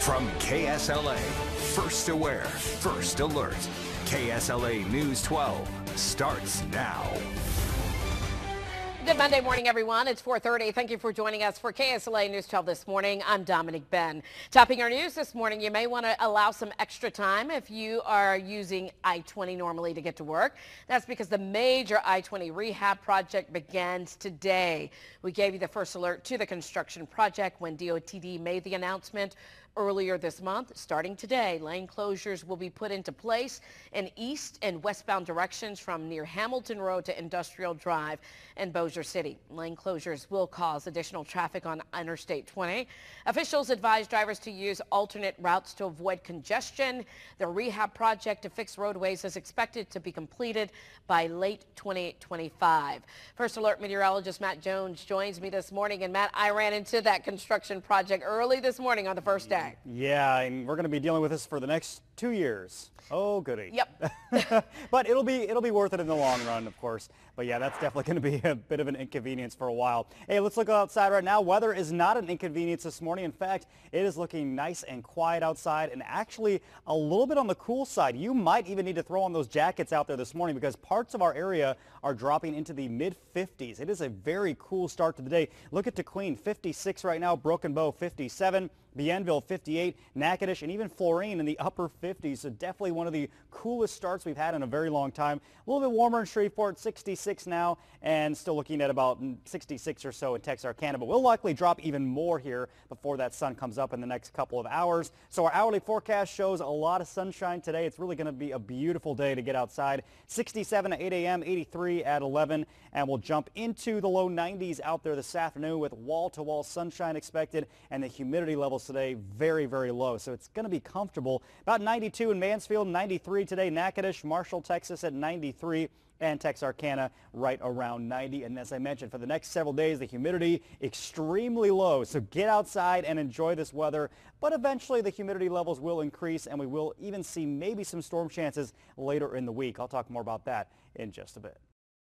From KSLA, first aware, first alert. KSLA News 12 starts now. Good Monday morning, everyone. It's 4.30. Thank you for joining us for KSLA News 12 this morning. I'm Domonique Benn. Topping our news this morning, you may want to allow some extra time if you are using I-20 normally to get to work. That's because the major I-20 rehab project begins today. We gave you the first alert to the construction project when DOTD made the announcement earlier this month. Starting today, lane closures will be put into place in east and westbound directions from near Hamilton Road to Industrial Drive in Bossier City. Lane closures will cause additional traffic on Interstate 20. Officials advise drivers to use alternate routes to avoid congestion. The rehab project to fix roadways is expected to be completed by late 2025. First Alert meteorologist Matt Jones joins me this morning. And Matt, I ran into that construction project early this morning on the first day. Yeah, and we're going to be dealing with this for the next two years. Oh, goody. Yep. but it'll be it'll be worth it in the long run, of course. But yeah, that's definitely going to be a bit of an inconvenience for a while. Hey, let's look outside right now. Weather is not an inconvenience this morning. In fact, it is looking nice and quiet outside and actually a little bit on the cool side. You might even need to throw on those jackets out there this morning because parts of our area are dropping into the mid 50s. It is a very cool start to the day. Look at De Queen, 56 right now, Broken Bow 57. Bienville 58, Natchitoches, and even Florien in the upper 50s. So definitely one of the coolest starts we've had in a very long time. A little bit warmer in Shreveport, 66 now, and still looking at about 66 or so in Texarkana. But we'll likely drop even more here before that sun comes up in the next couple of hours. So our hourly forecast shows a lot of sunshine today. It's really going to be a beautiful day to get outside. 67 at 8 a.m., 83 at 11, and we'll jump into the low 90s out there this afternoon with wall-to-wall -wall sunshine expected and the humidity levels levels today very, very low. So it's going to be comfortable. About 92 in Mansfield, 93 today. Natchitoches, Marshall, Texas at 93 and Texarkana right around 90. And as I mentioned, for the next several days, the humidity extremely low. So get outside and enjoy this weather. But eventually the humidity levels will increase and we will even see maybe some storm chances later in the week. I'll talk more about that in just a bit.